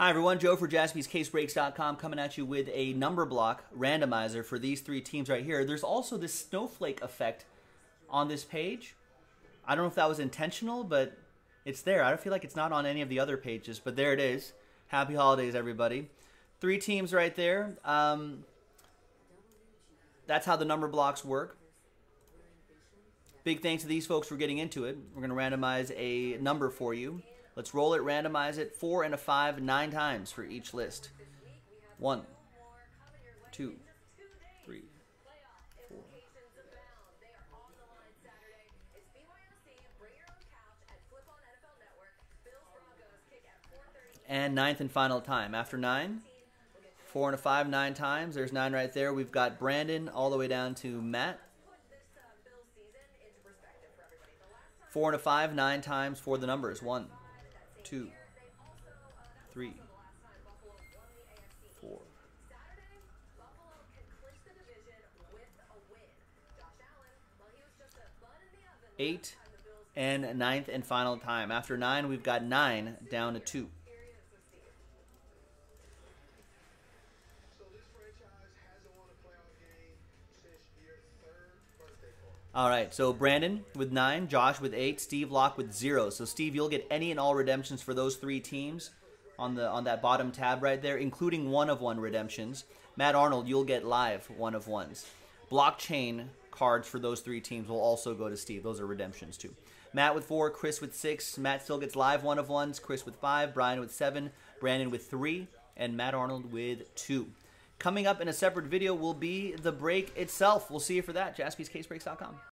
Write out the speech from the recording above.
Hi, everyone. Joe for jaspyscasebreaks.com coming at you with a number block randomizer for these three teams right here. There's also this snowflake effect on this page. I don't know if that was intentional, but it's there. I don't feel like it's not on any of the other pages, but there it is. Happy holidays, everybody. Three teams right there. Um, that's how the number blocks work. Big thanks to these folks for getting into it. We're going to randomize a number for you. Let's roll it, randomize it, four and a five, nine times for each list. One, two, three, four. And ninth and final time. After nine, four and a five, nine times. There's nine right there. We've got Brandon all the way down to Matt. Four and a five, nine times for the numbers. One, two, three, four. Eight and ninth and final time. After nine, we've got nine down to two. All right, so Brandon with nine, Josh with eight, Steve Locke with zero. So Steve, you'll get any and all redemptions for those three teams on the on that bottom tab right there, including one of one redemptions. Matt Arnold, you'll get live one of ones. Blockchain cards for those three teams will also go to Steve. Those are redemptions too. Matt with four, Chris with six. Matt still gets live one of ones. Chris with five, Brian with seven, Brandon with three, and Matt Arnold with two. Coming up in a separate video will be the break itself. We'll see you for that. JaspysCaseBreaks.com.